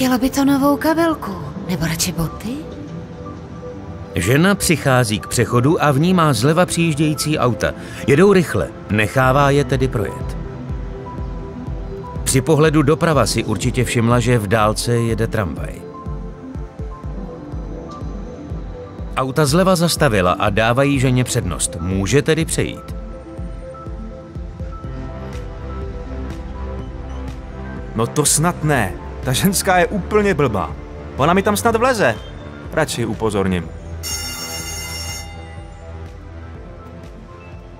Chtěla by to novou kabelku, nebo radši boty? Žena přichází k přechodu a vnímá zleva přijíždějící auta. Jedou rychle, nechává je tedy projet. Při pohledu doprava si určitě všimla, že v dálce jede tramvaj. Auta zleva zastavila a dávají ženě přednost. Může tedy přejít. No to snad ne. Ta ženská je úplně blbá. Ona mi tam snad vleze. Radši upozorním.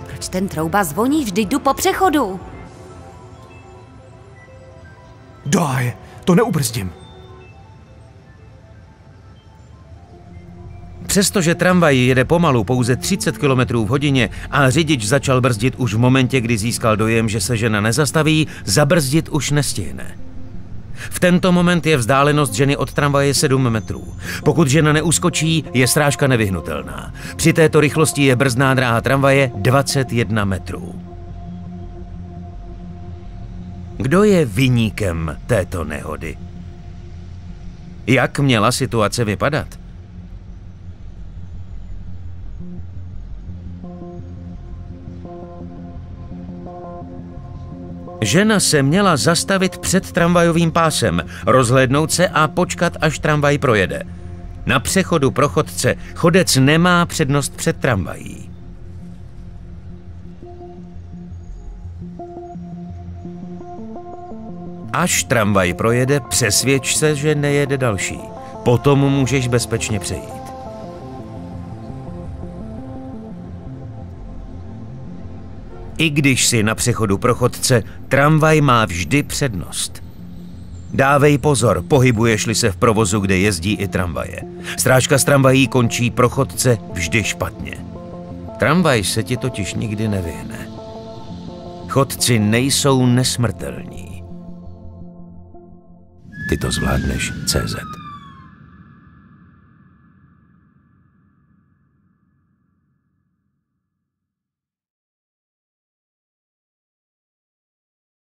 Proč ten trouba zvoní? Vždyť jdu po přechodu. Daj, to neubrzdím. Přestože tramvaj jede pomalu pouze 30 km v hodině a řidič začal brzdit už v momentě, kdy získal dojem, že se žena nezastaví, zabrzdit už nestihne. V tento moment je vzdálenost ženy od tramvaje 7 metrů. Pokud žena neuskočí, je srážka nevyhnutelná. Při této rychlosti je brzdná dráha tramvaje 21 metrů. Kdo je vyníkem této nehody? Jak měla situace vypadat? Žena se měla zastavit před tramvajovým pásem, rozhlédnout se a počkat, až tramvaj projede. Na přechodu pro chodce chodec nemá přednost před tramvají. Až tramvaj projede, přesvědč se, že nejede další. Potom můžeš bezpečně přejít. I když si na přechodu pro chodce, tramvaj má vždy přednost. Dávej pozor, pohybuješ-li se v provozu, kde jezdí i tramvaje. Strážka s tramvají končí pro chodce vždy špatně. Tramvaj se ti totiž nikdy nevyhne. Chodci nejsou nesmrtelní. Ty to zvládneš, CZ.